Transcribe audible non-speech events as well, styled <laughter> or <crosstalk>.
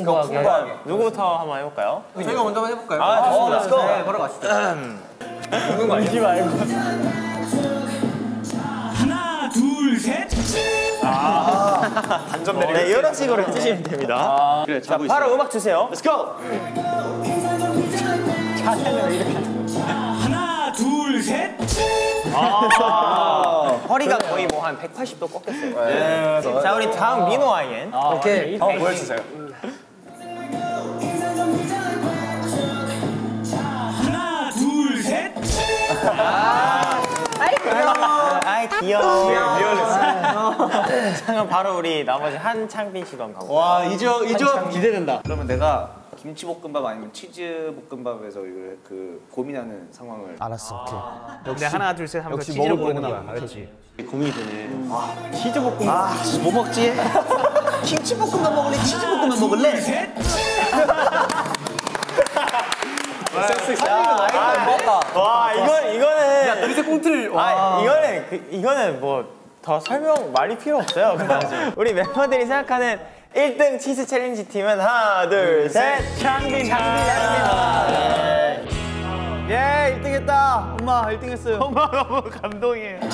풍부하게. 누구부터 한번 해볼까요? 저희가 먼저 한번 해볼까요? 아, 좋습니다. Let's go! 네, 바로 가시죠. 울지 말고. 하나 둘셋 네, 이런 식으로 해주시면 됩니다. 그래 자, 바로 음악 주세요. Let's go! 하나 둘셋 허리가 거의 뭐 한 180도 꺾였어요. 자, 우리 다음 민호 아이엔. 오케이. 어, 보여주세요. 아이, 귀여워. 그럼 바로 우리 나머지 한창빈 씨도 한번 가볼까요? 와, 이조, 이조. 기대된다. 그러면 내가 김치볶음밥 아니면 치즈볶음밥에서 이걸 그 고민하는 상황을 알았어, 오케이. 역시 하나 둘 셋 하면서 역시 치즈를 먹을 고르는 거구나. 거야. 그렇지. 고민이 되네 아, 뭐 먹지? <laughs> 김치볶음밥 먹을래? 치즈볶음밥 먹을래? 셋 와, 이건, 이거는. 야, 이제 꽁트를. 아, 이거는, 그, 이거는 뭐, 더 설명 말이 필요 없어요. <laughs> 그냥. 우리 멤버들이 생각하는 1등 치즈 챌린지 팀은 하나, 둘, 셋. 창빈, 창빈입니다. 예, 1등 했다. 엄마, 1등 했어요. <laughs> 엄마 너무 감동이에요. <laughs>